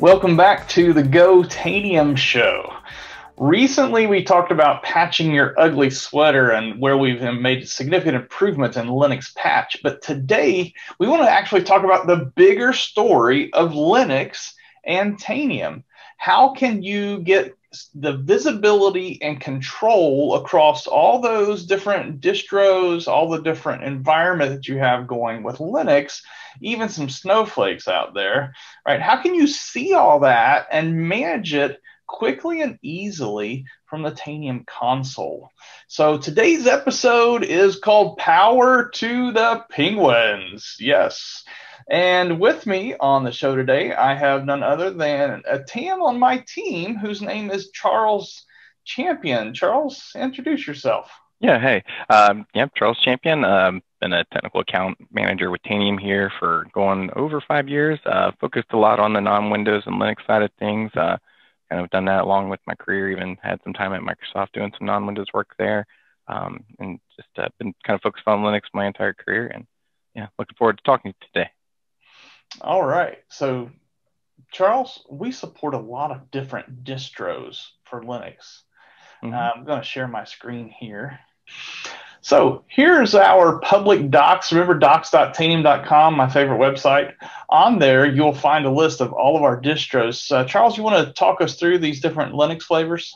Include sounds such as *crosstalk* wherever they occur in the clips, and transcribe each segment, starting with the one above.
Welcome back to the GoTanium Show. Recently, we talked about patching your ugly sweater and where we've made significant improvements in Linux Patch. But today, we want to actually talk about the bigger story of Linux and Tanium. How can you get the visibility and control across all those different distros, all the different environment that you have going with Linux, even some snowflakes out there, right? How can you see all that and manage it quickly and easily from the Tanium console? So today's episode is called Power to the Penguins. Yes. And with me on the show today, I have none other than a TAM on my team whose name is Charles Champion. Charles, introduce yourself. Yeah, hey. Um, yeah, Charles Champion. Um, been a technical account manager with Tanium here for going over five years. Uh, focused a lot on the non-Windows and Linux side of things. Uh, kind of done that along with my career. Even had some time at Microsoft doing some non-Windows work there, um, and just uh, been kind of focused on Linux my entire career. And yeah, looking forward to talking to you today. All right. So, Charles, we support a lot of different distros for Linux. Mm-hmm. Uh, I'm going to share my screen here. So here's our public docs. Remember docs.tanium.com, my favorite website. On there, you'll find a list of all of our distros. Uh, Charles, you want to talk us through these different Linux flavors?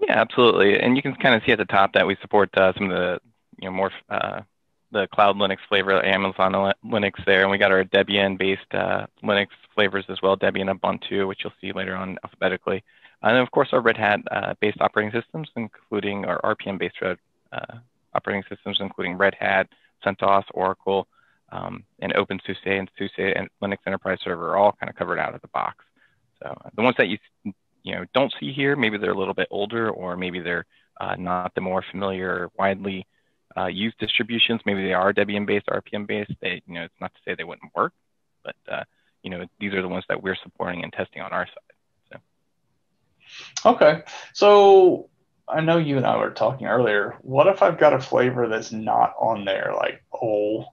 Yeah, absolutely. And you can kind of see at the top that we support uh, some of the you know more uh, the cloud Linux flavor, Amazon Linux there, and we got our Debian-based uh, Linux flavors as well, Debian and Ubuntu, which you'll see later on alphabetically. And of course, our Red Hat-based uh, operating systems, including our RPM-based uh, operating systems, including Red Hat, CentOS, Oracle, um, and OpenSUSE and SUSE and Linux Enterprise Server are all kind of covered out of the box. So the ones that you you know don't see here, maybe they're a little bit older, or maybe they're uh, not the more familiar, widely uh, use distributions. Maybe they are Debian based, RPM based. They, you know, it's not to say they wouldn't work, but uh, you know, these are the ones that we're supporting and testing on our side. So. Okay, so I know you and I were talking earlier. What if I've got a flavor that's not on there, like oh,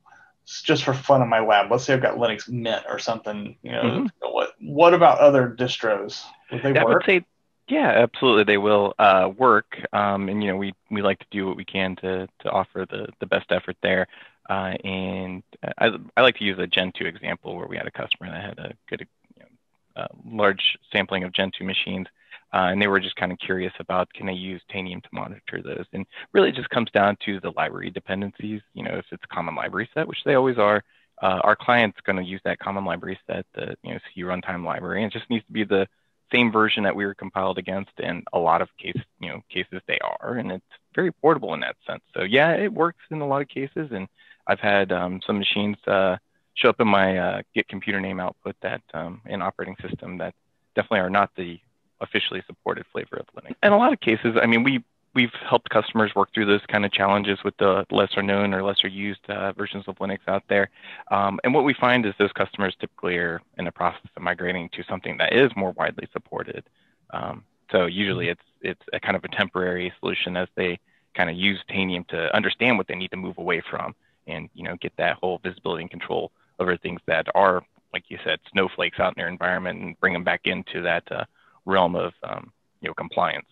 it's just for fun in my lab? Let's say I've got Linux Mint or something. You know, mm-hmm. what what about other distros? Would they yeah, work? I would say yeah, absolutely, they will uh, work, um, and you know we, we like to do what we can to to offer the the best effort there. Uh, and I, I like to use a Gentoo example where we had a customer that had a good, you know, uh, large sampling of Gentoo machines, uh, and they were just kind of curious about can they use Tanium to monitor those. And really, it just comes down to the library dependencies. You know, if it's a common library set, which they always are, uh, our client's going to use that common library set, the you know C runtime library, and it just needs to be the same version that we were compiled against in a lot of case, you know, cases they are, and it's very portable in that sense. So yeah, it works in a lot of cases, and I've had um, some machines uh, show up in my uh, Get computer name output that um, in operating system that definitely are not the officially supported flavor of Linux. In a lot of cases, I mean, we we've helped customers work through those kind of challenges with the lesser known or lesser used uh, versions of Linux out there. Um, and what we find is those customers typically are in the process of migrating to something that is more widely supported. Um, so usually it's it's a kind of a temporary solution as they kind of use Tanium to understand what they need to move away from and you know get that whole visibility and control over things that are like you said snowflakes out in their environment and bring them back into that uh, realm of um, you know compliance.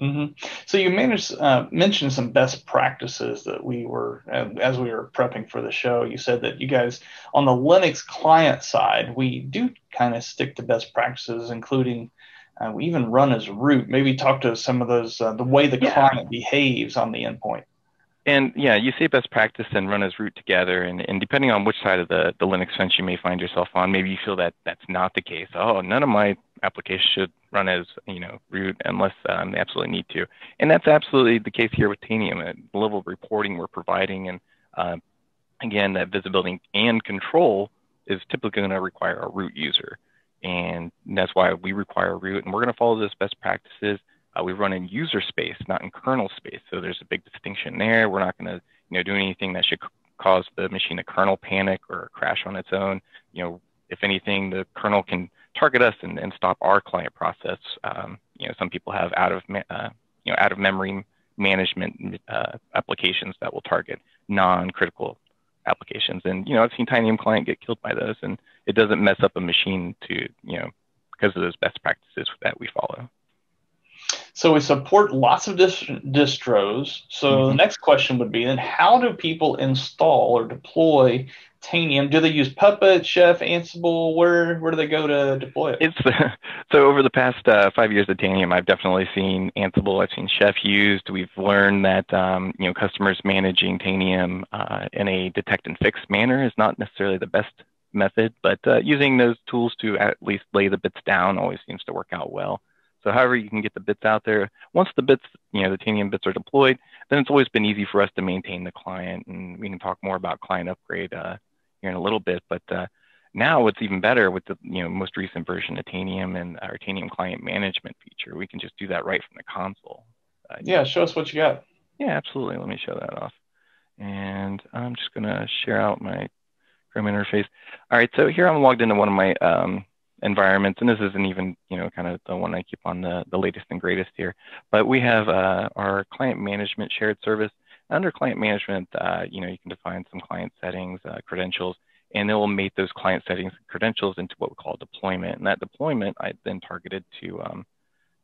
Mm-hmm. So you managed, uh, mentioned some best practices that we were, as we were prepping for the show. You said that you guys on the Linux client side, we do kind of stick to best practices, including uh, we even run as root. Maybe talk to some of those, uh, the way the yeah. client behaves on the endpoint. And yeah, you say best practice and run as root together. And, and depending on which side of the, the Linux fence you may find yourself on, maybe you feel that that's not the case. Oh, none of my applications should run as you know root unless um, they absolutely need to. And that's absolutely the case here with Tanium. The level of reporting we're providing, and uh, again, that visibility and control is typically going to require a root user. And that's why we require root, and we're going to follow those best practices uh, we run in user space, not in kernel space. So there's a big distinction there. We're not going to you know, do anything that should cause the machine to kernel panic or crash on its own. You know, if anything, the kernel can target us and, and stop our client process. Um, you know, some people have out of uh, you know out of memory management uh, applications that will target non-critical applications. And you know, I've seen Tanium client get killed by those, and it doesn't mess up a machine to you know because of those best practices that we follow. So we support lots of distros. So mm-hmm. the next question would be then how do people install or deploy Tanium? Do they use Puppet, Chef, Ansible? Where where do they go to deploy it? It's *laughs* so over the past uh, five years of Tanium, I've definitely seen Ansible. I've seen Chef used. We've learned that um, you know customers managing Tanium uh, in a detect and fix manner is not necessarily the best method, but uh, using those tools to at least lay the bits down always seems to work out well. So however you can get the bits out there, once the bits, you know, the Tanium bits are deployed, then it's always been easy for us to maintain the client. And we can talk more about client upgrade uh, here in a little bit. But uh, now it's even better with the you know most recent version of Tanium and our Tanium client management feature. We can just do that right from the console. Uh, yeah, show us what you got. Yeah, absolutely. Let me show that off. And I'm just going to share out my Chrome interface. All right, so here I'm logged into one of my um, environments, and this isn't even you know kind of the one I keep on the, the latest and greatest here, but we have uh, our client management shared service. Under client management, uh, you know you can define some client settings, uh, credentials, and it will mate those client settings and credentials into what we call deployment. And that deployment I then targeted to um,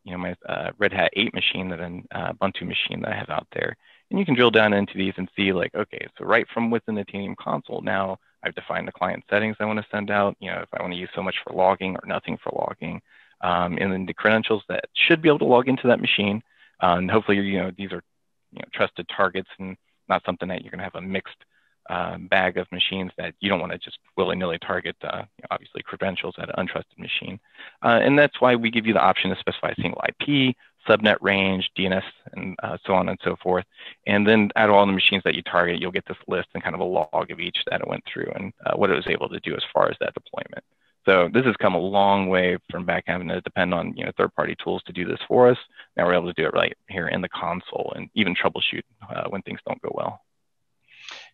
you know my uh, Red Hat 8 machine that an uh, Ubuntu machine that I have out there. And you can drill down into these and see like, okay, so right from within the Tanium console now I've defined the client settings I want to send out. You know, if I want to use so much for logging or nothing for logging, um, and then the credentials that should be able to log into that machine. Uh, and hopefully, you know, these are you know, trusted targets and not something that you're going to have a mixed uh, bag of machines that you don't want to just willy-nilly target, uh, you know, obviously, credentials at an untrusted machine. Uh, and that's why we give you the option to specify a single IP, subnet range, DNS, and uh, so on and so forth. And then out of all the machines that you target, you'll get this list and kind of a log of each that it went through and uh, what it was able to do as far as that deployment. So this has come a long way from back having to depend on you know third-party tools to do this for us. Now we're able to do it right here in the console and even troubleshoot uh, when things don't go well.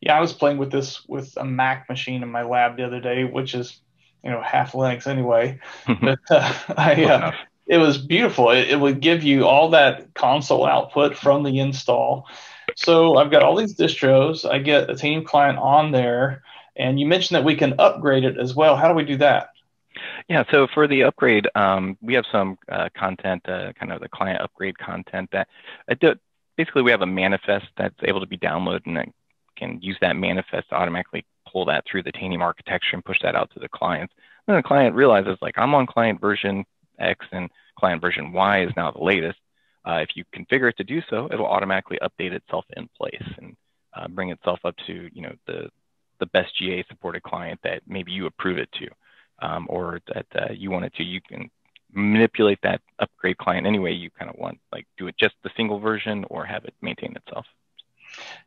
Yeah, I was playing with this with a Mac machine in my lab the other day, which is you know half Linux anyway. *laughs* but uh, I uh, it was beautiful. It, it, would give you all that console output from the install. So I've got all these distros. I get a Tanium client on there, and you mentioned that we can upgrade it as well. How do we do that? Yeah, so for the upgrade, um, we have some uh, content, uh, kind of the client upgrade content that uh, basically we have a manifest that's able to be downloaded and it can use that manifest to automatically pull that through the Tanium architecture and push that out to the clients. And the client realizes like I'm on client version X and client version Y is now the latest. Uh, if you configure it to do so, it'll automatically update itself in place and uh, bring itself up to you know the the best GA supported client that maybe you approve it to, um, or that uh, you want it to. You can manipulate that upgrade client any way you kind of want, like do it just the single version or have it maintain itself.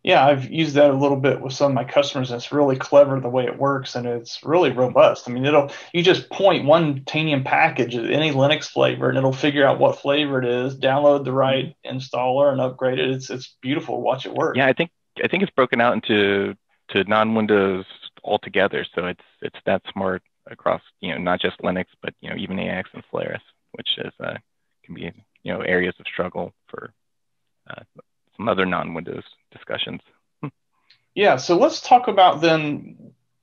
Yeah, I've used that a little bit with some of my customers. And it's really clever the way it works, and it's really robust. I mean, it'll you just point one Tanium package at any Linux flavor, and it'll figure out what flavor it is, download the right installer, and upgrade it. It's it's beautiful watch it work. Yeah, I think I think it's broken out into to non-Windows altogether, so it's it's that smart across you know not just Linux, but you know even AIX and Solaris, which is uh, can be you know areas of struggle for uh, some other non-Windows discussions. yeah, so let's talk about then.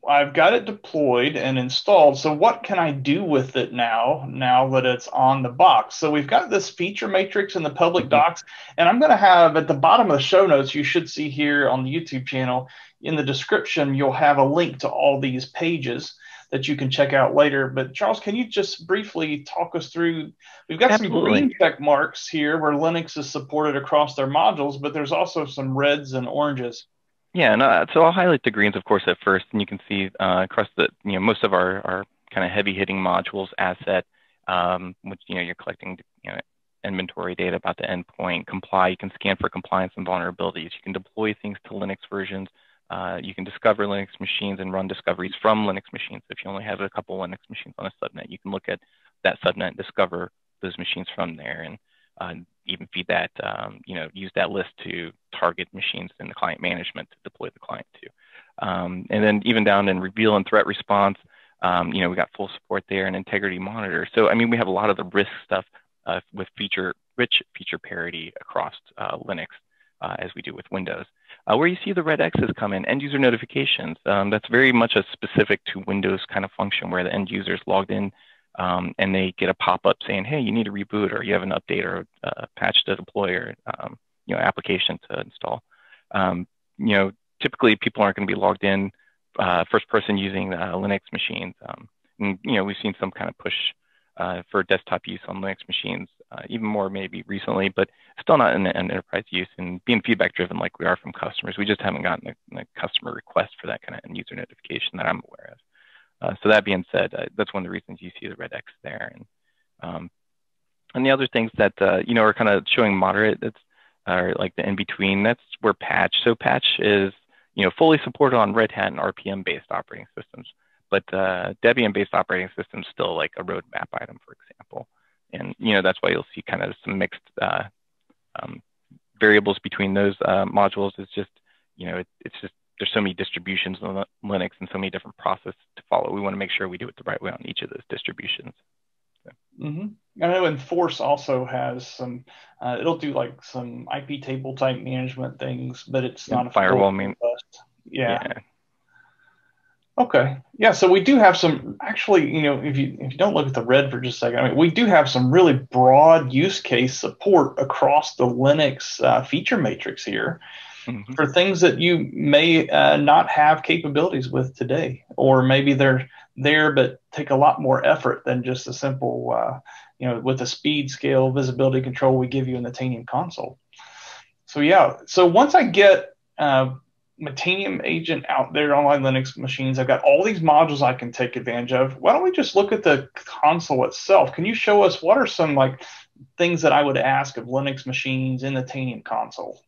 I've got it deployed and installed. So what can I do with it now? Now that it's on the box. So we've got this feature matrix in the public mm-hmm. docs, and I'm going to have at the bottom of the show notes. You should see here on the YouTube channel in the description. You'll have a link to all these pages that you can check out later. But Charles, can you just briefly talk us through? We've got Absolutely. some green check marks here where Linux is supported across their modules, but there's also some reds and oranges. Yeah, and so I'll highlight the greens, of course, at first, and you can see uh, across the, you know, most of our, our kind of heavy hitting modules asset, um, which, you know, you're collecting, you know, inventory data about the endpoint, comply, you can scan for compliance and vulnerabilities, you can deploy things to Linux versions, uh, you can discover Linux machines and run discoveries from Linux machines. If you only have a couple Linux machines on a subnet, you can look at that subnet and discover those machines from there and uh, even feed that, um, you know, use that list to target machines in the client management to deploy the client to. Um, and then even down in reveal and threat response, um, you know, we got full support there and integrity monitor. So, I mean, we have a lot of the risk stuff uh, with feature rich feature parity across uh, Linux uh, as we do with Windows. Uh, where you see the red X's come in, end user notifications. Um, that's very much a specific to Windows kind of function where the end user is logged in um, and they get a pop-up saying, "Hey, you need to reboot, or you have an update or a patch to deploy, or um, you know, application to install." Um, you know, typically people aren't going to be logged in uh, first person using uh, Linux machines. Um, and, you know, we've seen some kind of push uh, for desktop use on Linux machines, uh, even more maybe recently, but still not in, in, enterprise use and being feedback driven like we are from customers. We just haven't gotten a, a customer request for that kind of end user notification that I'm aware of. Uh, so that being said, uh, that's one of the reasons you see the red X there. And, um, and the other things that, you know, are kind of showing moderate, that's or like the in between, that's where patch. So patch is you know, fully supported on Red Hat and RPM-based operating systems. But uh, Debian-based operating systems still like a roadmap item, for example. And you know that's why you'll see kind of some mixed uh, um, variables between those uh, modules. It's just you know it, it's just there's so many distributions on Linux and so many different processes to follow. We want to make sure we do it the right way on each of those distributions. Mm-hmm. I know Enforce also has some. Uh, it'll do like some IP table type management things, but it's not a firewall. Mean, yeah. yeah. Okay. Yeah. So we do have some. Actually, you know, if you if you don't look at the red for just a second, I mean, we do have some really broad use case support across the Linux uh, feature matrix here. Mm-hmm. For things that you may uh, not have capabilities with today, or maybe they're there, but take a lot more effort than just a simple, uh, you know, with the speed, scale, visibility control we give you in the Tanium console. So yeah, so once I get uh, Tanium agent out there on my Linux machines, I've got all these modules I can take advantage of. Why don't we just look at the console itself? Can you show us what are some like things that I would ask of Linux machines in the Tanium console?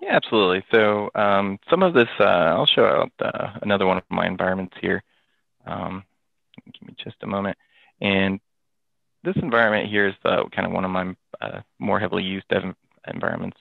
Yeah, absolutely. So um, some of this, uh, I'll show out uh, another one of my environments here. Um, give me just a moment. And this environment here is uh, kind of one of my uh, more heavily used dev environments.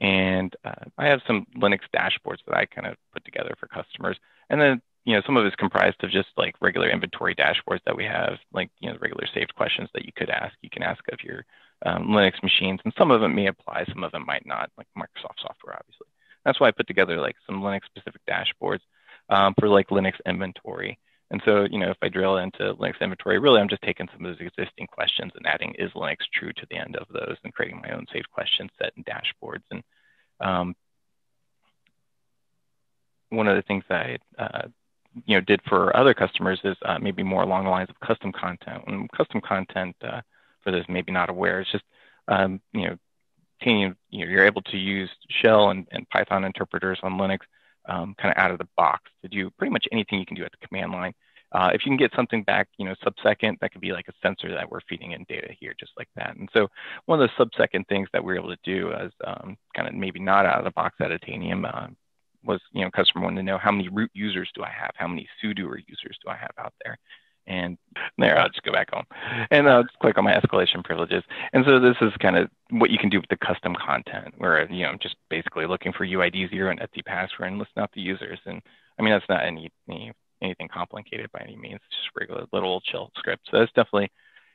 And uh, I have some Linux dashboards that I kind of put together for customers. And then, you know, some of it's comprised of just like regular inventory dashboards that we have, like, you know, regular saved questions that you could ask. You can ask of your um, Linux machines, and some of them may apply, some of them might not, like Microsoft software, obviously. That's why I put together like some Linux specific dashboards um, for like Linux inventory. And so, you know, if I drill into Linux inventory, really I'm just taking some of those existing questions and adding is Linux true to the end of those and creating my own saved question set and dashboards. And um, one of the things I, uh, you know, did for other customers is uh, maybe more along the lines of custom content. And custom content, uh, for those maybe not aware, it's just, um, you know, you know, you're able to use shell and, and Python interpreters on Linux um, kind of out of the box to do pretty much anything you can do at the command line. Uh, if you can get something back, you know, sub-second, that could be like a sensor that we're feeding in data here, just like that. And so one of the sub-second things that we are able to do as um, kind of maybe not out of the box at Tanium uh, was, you know, customer wanted to know how many root users do I have? How many sudoer users do I have out there? And there, I'll just go back home and I'll just click on my escalation privileges. And so this is kind of what you can do with the custom content where, you know, just basically looking for UID zero and etc password and listen out the users. And I mean, that's not any, any anything complicated by any means. It's just regular little shell script. So that's definitely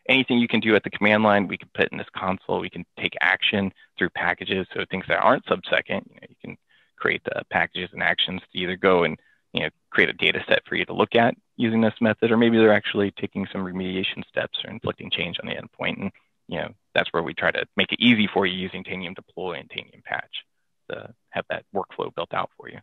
anything you can do at the command line. We can put in this console. We can take action through packages. So things that aren't sub-second, you, know, you can create the packages and actions to either go and you know, create a data set for you to look at using this method, or maybe they're actually taking some remediation steps or inflicting change on the endpoint. And, you know, that's where we try to make it easy for you using Tanium deploy and Tanium patch to have that workflow built out for you.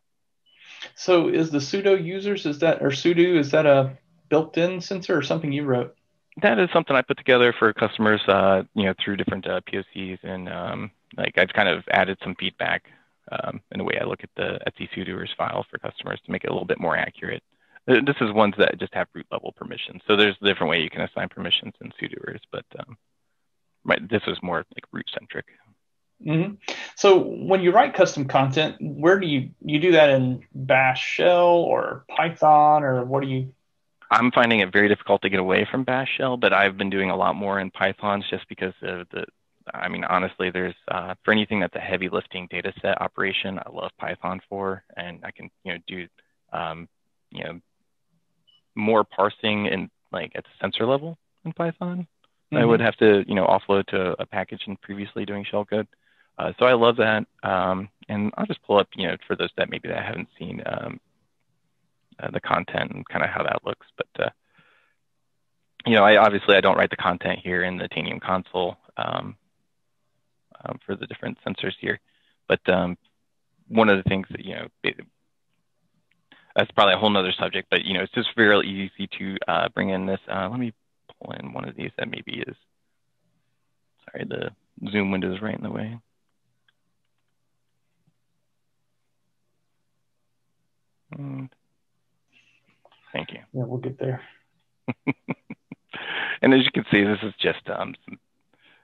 So is the sudo users, is that, or sudo, is that a built-in sensor or something you wrote? That is something I put together for customers, uh, you know, through different uh, POCs and um, like I've kind of added some feedback um, in the way I look at the etcsudoers file for customers to make it a little bit more accurate. This is ones that just have root level permissions. So there's a different way you can assign permissions in sudoers, but um, right, this was more like root centric. Mm-hmm. So when you write custom content, where do you you do that in Bash shell or Python or what do you? I'm finding it very difficult to get away from Bash shell, but I've been doing a lot more in Python just because of the I mean, honestly, there's uh, for anything that's a heavy lifting data set operation, I love Python for, and I can you know do um, you know more parsing and like at the sensor level in Python. Mm-hmm. I would have to you know offload to a package and previously doing shellcode. Uh, so I love that, um, and I'll just pull up you know for those that maybe that haven't seen um, uh, the content and kind of how that looks, but. Uh, you know, I obviously I don't write the content here in the Tanium console um, um, for the different sensors here, but um, one of the things that you know that's probably a whole nother subject, but you know, it's just very easy to uh, bring in this. Uh, let me pull in one of these that maybe is. Sorry, the zoom window is right in the way. And thank you. Yeah, we'll get there. *laughs* and as you can see, this is just um, some,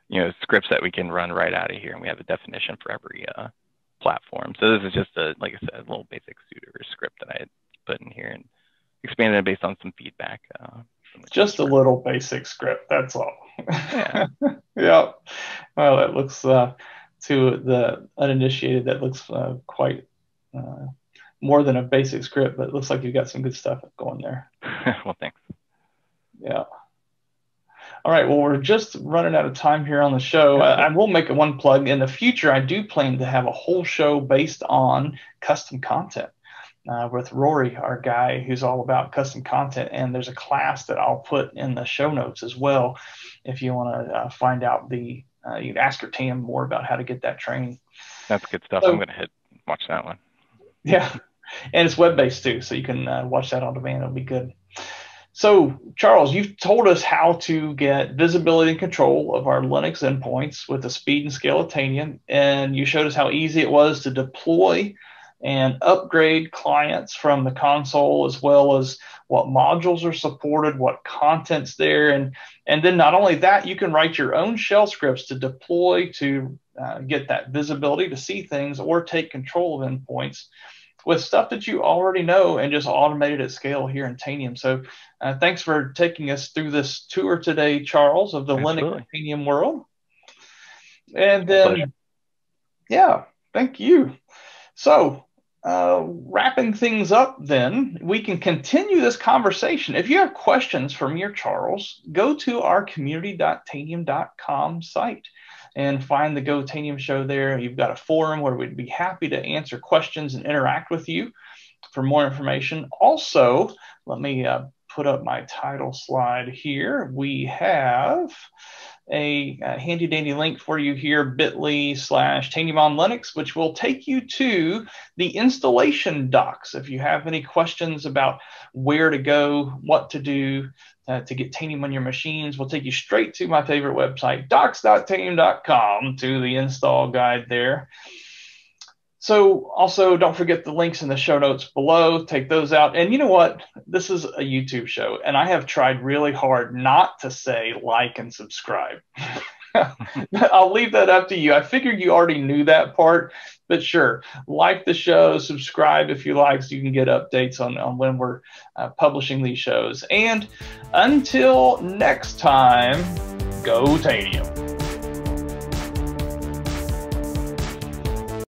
you know, scripts that we can run right out of here, and we have a definition for every uh, platform. So this is just a, like I said, a little basic sudo script that I had put in here and expanded it based on some feedback. Uh, just a little basic script, that's all. Yeah. *laughs* yeah. Well, that looks uh, to the uninitiated. That looks uh, quite uh, more than a basic script, but it looks like you've got some good stuff going there. *laughs* well, thanks. Yeah. All right. Well, we're just running out of time here on the show. I, I will make a one plug. In the future, I do plan to have a whole show based on custom content. Uh, with Rory, our guy who's all about custom content. And there's a class that I'll put in the show notes as well. If you want to uh, find out the, uh, you can ask your team more about how to get that training. That's good stuff. So, I'm going to hit watch that one. *laughs* Yeah. And it's web based too. So you can uh, watch that on demand. It'll be good. So, Charles, you've told us how to get visibility and control of our Linux endpoints with the speed and scale of Tanium, and you showed us how easy it was to deploy and upgrade clients from the console as well as what modules are supported, what content's there, and and then not only that, you can write your own shell scripts to deploy to uh, get that visibility to see things or take control of endpoints with stuff that you already know and just automated at scale here in Tanium. So uh, thanks for taking us through this tour today, Charles, of the Absolutely. Linux Tanium world. And then, yeah, thank you. So, uh, wrapping things up, then we can continue this conversation. If you have questions for me or Charles, go to our community.tanium.com site and find the Go Tanium show there. You've got a forum where we'd be happy to answer questions and interact with you for more information. Also, let me uh, put up my title slide here. We have a, a, handy dandy link for you here, bit.ly slash Tanium on Linux, which will take you to the installation docs. If you have any questions about where to go, what to do uh, to get Tanium on your machines, we'll take you straight to my favorite website, docs.tanium.com, to the install guide there. So also don't forget the links in the show notes below. Take those out. And you know what? This is a YouTube show, and I have tried really hard not to say like and subscribe. *laughs* *laughs* I'll leave that up to you. I figured you already knew that part, but sure, like the show, subscribe if you like, so you can get updates on, on when we're uh, publishing these shows. And until next time, go Tanium.